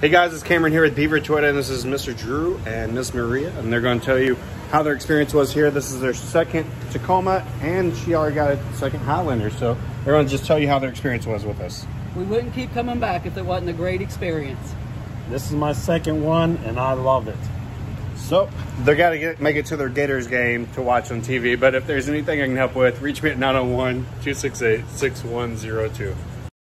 Hey guys, it's Cameron here with Beaver Toyota, and this is Mr. Drew and Miss Maria, and they're going to tell you how their experience was here. This is their second Tacoma, and she already got a second Highlander, so they're going to just tell you how their experience was with us. We wouldn't keep coming back if it wasn't a great experience. This is my second one, and I love it. So they got to get make it to their Gators game to watch on TV. But if there's anything I can help with, reach me at 901 268 6102.